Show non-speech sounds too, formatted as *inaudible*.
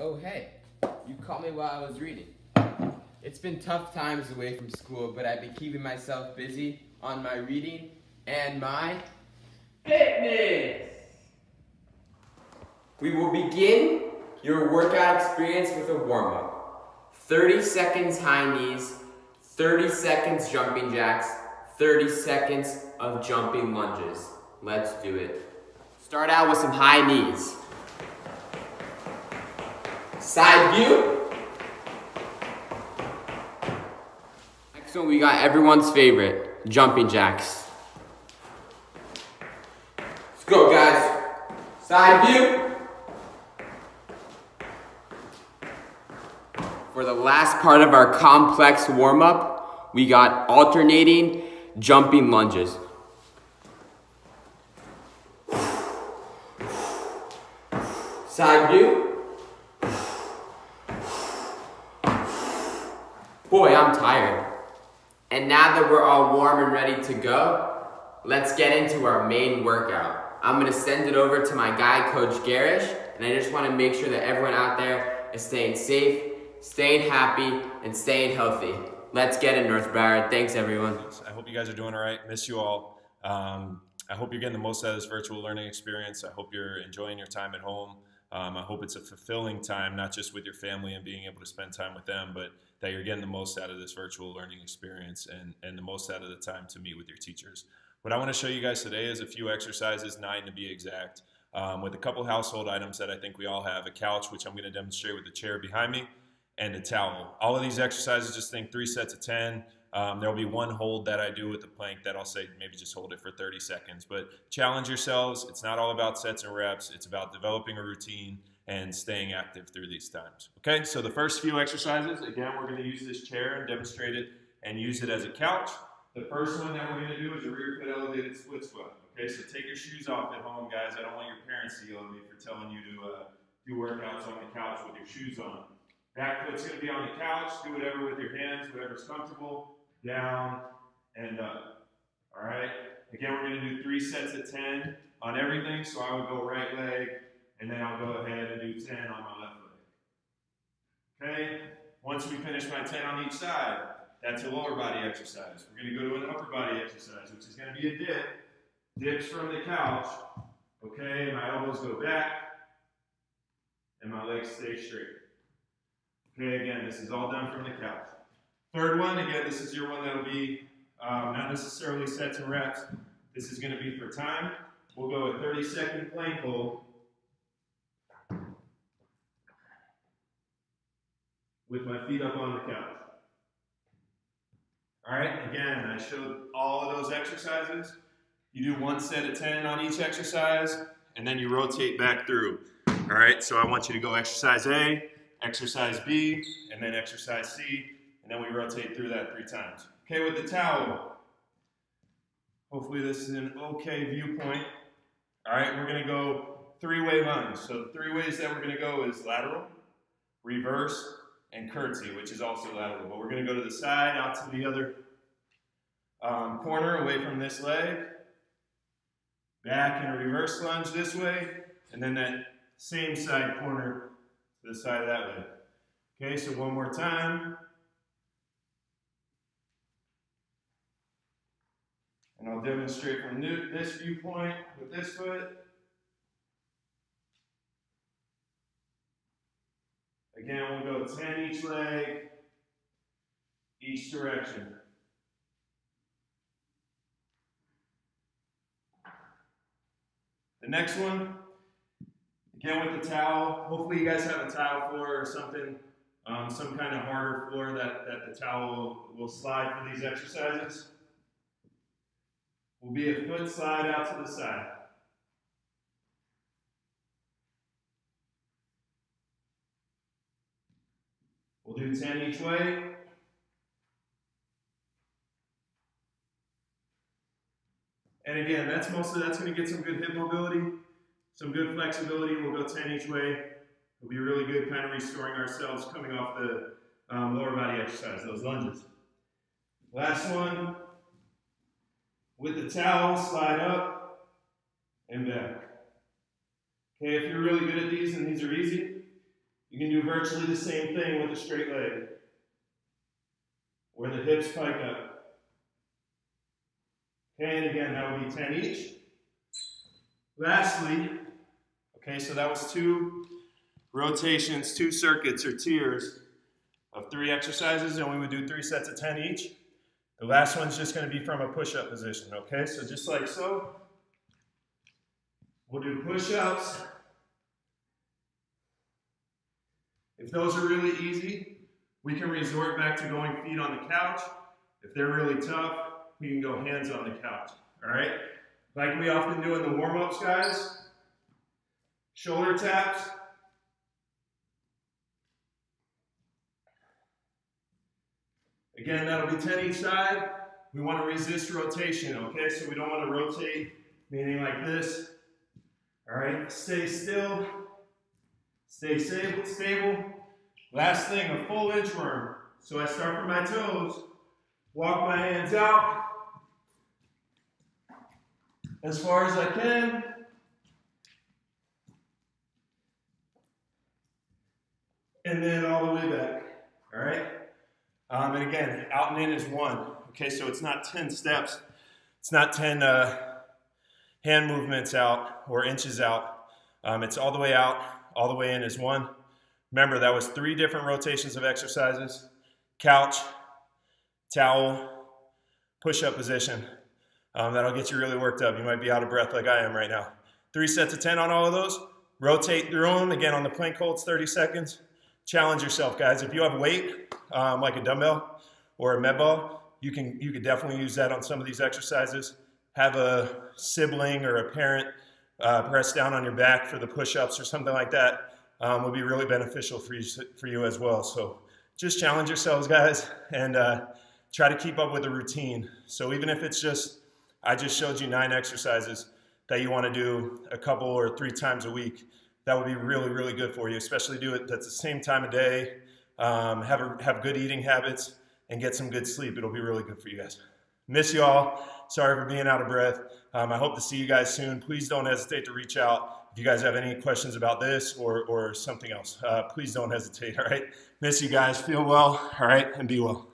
Oh, hey, you called me while I was reading. It's been tough times away from school, but I've been keeping myself busy on my reading and my fitness. We will begin your workout experience with a warm up 30 seconds high knees, 30 seconds jumping jacks, 30 seconds of jumping lunges. Let's do it. Start out with some high knees. Side view. Next one, we got everyone's favorite, jumping jacks. Let's go, guys. Side view. For the last part of our complex warm-up, we got alternating jumping lunges. Side view. Boy, I'm tired. And now that we're all warm and ready to go, let's get into our main workout. I'm gonna send it over to my guy, Coach Garrish, and I just wanna make sure that everyone out there is staying safe, staying happy, and staying healthy. Let's get it, North Broward. Thanks, everyone. I hope you guys are doing all right. Miss you all. Um, I hope you're getting the most out of this virtual learning experience. I hope you're enjoying your time at home. Um, I hope it's a fulfilling time, not just with your family and being able to spend time with them, but that you're getting the most out of this virtual learning experience and, and the most out of the time to meet with your teachers. What I want to show you guys today is a few exercises, nine to be exact, um, with a couple household items that I think we all have. A couch, which I'm going to demonstrate with the chair behind me, and a towel. All of these exercises, just think three sets of 10. Um, there'll be one hold that I do with the plank that I'll say maybe just hold it for 30 seconds. But challenge yourselves. It's not all about sets and reps. It's about developing a routine and staying active through these times. Okay, so the first few exercises, again, we're going to use this chair and demonstrate it and use it as a couch. The first one that we're going to do is a rear foot elevated split squat. Okay, so take your shoes off at home, guys. I don't want your parents to yell at me for telling you to uh, do workouts on the couch with your shoes on. Back foot's going to be on the couch. Do whatever with your hands, whatever's comfortable. Down and up. All right? Again, we're going to do three sets of 10 on everything. So I would go right leg, and then I'll go ahead and do 10 on my left leg. Okay? Once we finish my 10 on each side, that's a lower body exercise. We're going to go to an upper body exercise, which is going to be a dip. Dips from the couch. Okay? My elbows go back, and my legs stay straight. Okay, again, this is all done from the couch. Third one, again, this is your one that'll be um, not necessarily sets and reps. This is going to be for time. We'll go a 30 second plank hold with my feet up on the couch. All right, again, I showed all of those exercises. You do one set of 10 on each exercise, and then you rotate back through. All right, so I want you to go exercise A, exercise B, and then exercise C, and then we rotate through that three times. Okay, with the towel, hopefully this is an okay viewpoint. All right, we're gonna go three-way lunge. So the three ways that we're gonna go is lateral, reverse, and curtsy, which is also lateral. But we're gonna go to the side, out to the other um, corner, away from this leg, back in a reverse lunge this way, and then that same side corner to the side of that leg. Okay, so one more time. And I'll demonstrate from this viewpoint with this foot. Again, we'll go 10 each leg, each direction. The next one, again with the towel. Hopefully you guys have a tile floor or something, um, some kind of harder floor that, that the towel will, will slide for these exercises. Will be a foot slide out to the side. Do 10 each way. And again, that's mostly, that's going to get some good hip mobility, some good flexibility. We'll go 10 each way. It'll be really good kind of restoring ourselves coming off the um, lower body exercise, those lunges. Last one. With the towel, slide up and back. Okay, if you're really good at these and these are easy, You can do virtually the same thing with a straight leg, where the hips pike up. Okay, and again, that would be 10 each. Lastly, okay, so that was two rotations, two circuits or tiers of three exercises, and we would do three sets of 10 each. The last one's just going to be from a push-up position, okay? So just like so. We'll do push-ups. If those are really easy, we can resort back to going feet on the couch. If they're really tough, we can go hands on the couch, all right? Like we often do in the warm-ups, guys. Shoulder taps, Again, that'll be 10 each side. We want to resist rotation, okay? So we don't want to rotate, meaning like this. All right, stay still. Stay stable. stable. Last thing, a full inchworm. So I start from my toes, walk my hands out as far as I can. And then all the way back. All right? Um, and again, out and in is one. Okay, so it's not 10 steps. It's not 10 uh, hand movements out or inches out. Um, it's all the way out, all the way in is one. Remember, that was three different rotations of exercises. Couch, towel, push-up position. Um, that'll get you really worked up. You might be out of breath like I am right now. Three sets of 10 on all of those. Rotate through them. Again, on the plank holds, 30 seconds. Challenge yourself, guys. If you have weight, um, like a dumbbell or a med ball, you can you could definitely use that on some of these exercises. Have a sibling or a parent uh, press down on your back for the push-ups or something like that um, would be really beneficial for you for you as well. So just challenge yourselves, guys, and uh, try to keep up with the routine. So even if it's just I just showed you nine exercises that you want to do a couple or three times a week, that would be really really good for you. Especially do it at the same time of day um, have, a, have good eating habits, and get some good sleep. It'll be really good for you guys. Miss you all. Sorry for being out of breath. Um, I hope to see you guys soon. Please don't hesitate to reach out if you guys have any questions about this or, or something else. Uh, please don't hesitate, *laughs* all right? Miss you guys. Feel well, all right? And be well.